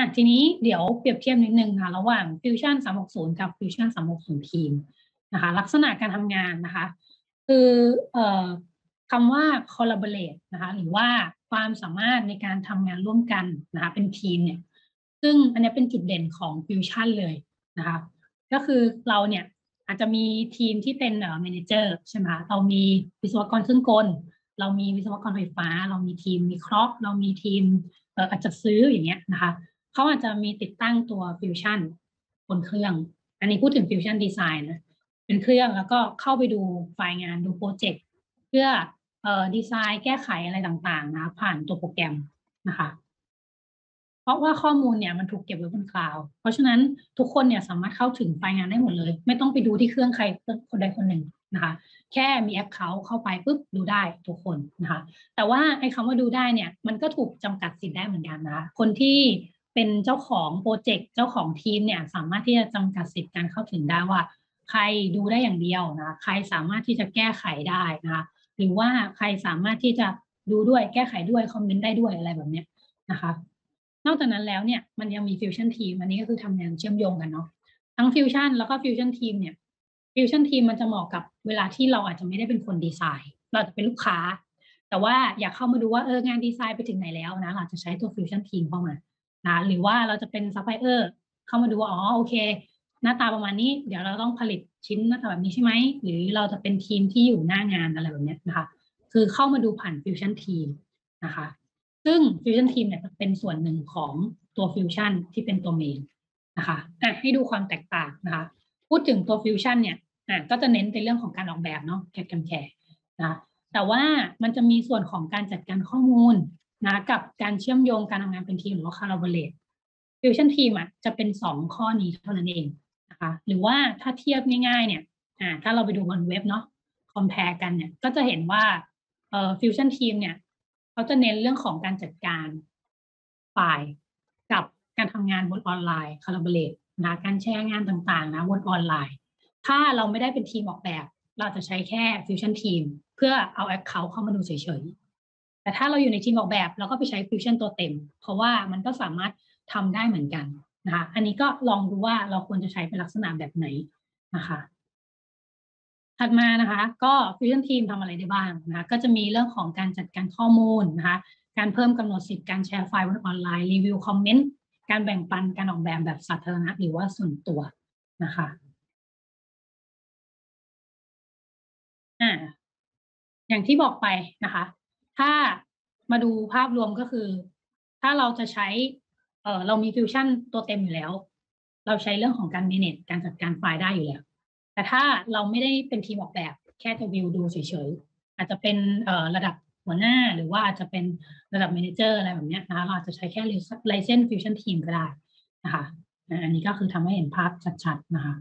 อะทีนี้เดี๋ยวเปรียบเทียบนิดนึงค่ะ ระหว่าง Fusion 360 กับ Fusion 360 Team นะคะ ลักษณะการทำงานนะคะ คือเอ่อคำว่า collaborate นะคะหรือว่าความสามารถในการทำงานร่วมกันนะคะเป็นทีมเนี่ยซึ่งอันนี้เป็นจุดเด่นของ Fusion เลยนะคะก็คือเราเนี่ยอาจจะมีทีมที่เป็นเอ่อ manager ใช่ไหมเรามีวิศวกรเครื่องกล เรามีวิศวกรไฟฟ้า เรามีทีมวิเคราะห์ เรามีทีมเอ่ออาจจะซื้ออย่างเงี้ยนะคะ เขาอาจจะมีติดตั้งตัวฟิวชั่นบนเครื่อง อันนี้พูดถึง Fusion design นะ เปิดเครื่องแล้วก็เข้าไปดูไฟล์งานดูโปรเจกต์เพื่อเอ่อดีไซน์แก้ไขอะไรต่างๆ นะ ผ่านตัวโปรแกรมนะคะ เพราะว่าข้อมูลเนี่ยมันถูกเก็บไว้บนคลาวด์เพราะฉะนั้นทุกคนเนี่ยสามารถเข้าถึงไฟล์งานได้หมดเลย ไม่ต้องไปดูที่เครื่องใครคนใดคนหนึ่งนะคะ แค่มีแอปเขาเข้าไปปุ๊บดูได้ทุกคนนะคะ แต่ว่าไอ้คำว่าดูได้เนี่ย มันก็ถูกจำกัดสิทธิ์ได้เหมือนกันนะคะคนที่ เป็นเจ้าของโปรเจกต์เจ้าของทีมเนี่ยสามารถที่จะจำกัดสิทธิ์การเข้าถึงได้ว่า ใครดูได้อย่างเดียวนะใครสามารถที่จะแก้ไขได้นะหรือว่าใครสามารถที่จะดูด้วยแก้ไขด้วยคอมเมนต์ได้ด้วยอะไรแบบเนี้ยนะคะนอกจากนั้นแล้วเนี่ยมันยังมี Fusion Team อันนี้ก็คือทำงานเชื่อมโยงกันเนาะทั้งฟิวชั่นแล้วก็ Fusion Team เนี่ยFusion Team มันจะเหมาะกับเวลาที่เราอาจจะไม่ได้เป็นคนดีไซน์ เราจะเป็นลูกค้า แต่ว่าอยากเข้ามาดูว่าเอองานดีไซน์ไปถึงไหนแล้วนะเราจะใช้ตัว Fusion Team เข้ามา นะหรือว่าเราจะเป็นซัพพลายเออร์เข้ามาดูว่าอ๋อโอเค หน้าตาประมาณนี้ เดี๋ยวเราต้องผลิตชิ้นหน้าตาแบบนี้ใช่ไหม หรือเราจะเป็นทีมที่อยู่หน้างานอะไรแบบนี้นะคะ คือเข้ามาดูผ่าน Fusion Team นะคะ ซึ่ง Fusion Team เนี่ยจะเป็นส่วนหนึ่งของตัวฟิวชั่นที่เป็นตัว mainนะคะอะให้ดูความแตกต่างนะคะ พูดถึงตัวฟิวชั่นเนี่ยอะก็จะเน้นในเรื่องของการออกแบบเนาะ CAD กับ CAM นะแต่ว่ามันจะมีส่วนของการจัดการข้อมูล นะกับการเชื่อมโยงการทำงานเป็นทีมหรือว่า collaborate fusion team อะจะเป็นสองข้อนี้เท่านั้นเองนะคะหรือว่าถ้าเทียบง่ายๆเนี่ยอ่าถ้าเราไปดูบนเว็บเนาะ compare กันเนี่ยก็จะเห็นว่าเอ่อ fusion team เนี่ยเขาจะเน้นเรื่องของการจัดการไฟล์กับการทำงานบนออนไลน์ collaborate นะการแชร์งานต่างๆนะบนออนไลน์ ถ้าเราไม่ได้เป็นทีมออกแบบ เราจะใช้แค่ fusion team เพื่อเอา account เข้ามาดูเฉยๆ แต่ถ้าเราอยู่ในทีมออกแบบเราก็ไปใช้ Fusion ตัวเต็ม เพราะว่ามันก็สามารถทำได้เหมือนกันนะคะอันนี้ก็ลองดูว่าเราควรจะใช้เป็นลักษณะแบบไหนนะคะถัดมานะคะก็ Fusion Team ทำอะไรได้บ้างนะคะก็จะมีเรื่องของการจัดการข้อมูลนะคะการเพิ่มกำหนดสิทธิ์การแชร์ไฟล์บนออนไลน์รีวิวคอมเมนต์การแบ่งปันการออกแบบแบบสาธารณะหรือว่าส่วนตัวนะคะอ่าอย่างที่บอกไปนะคะ ถ้ามาดูภาพรวมก็คือ ถ้าเราจะใช้เออเรามีฟิวชั่นตัวเต็มอยู่แล้ว เราใช้เรื่องของการ manage การจัดการไฟล์ได้อยู่แล้ว แต่ถ้าเราไม่ได้เป็นทีมออกแบบ แค่จะวิวดูเฉยๆ อาจจะเป็นเออระดับหัวหน้าหรือว่าอาจจะเป็นระดับ manager อะไรแบบเนี้ยนะคะเราอาจจะใช้แค่ license fusion team ก็ได้นะคะอันนี้ก็คือทำให้เห็นภาพชัดๆนะคะ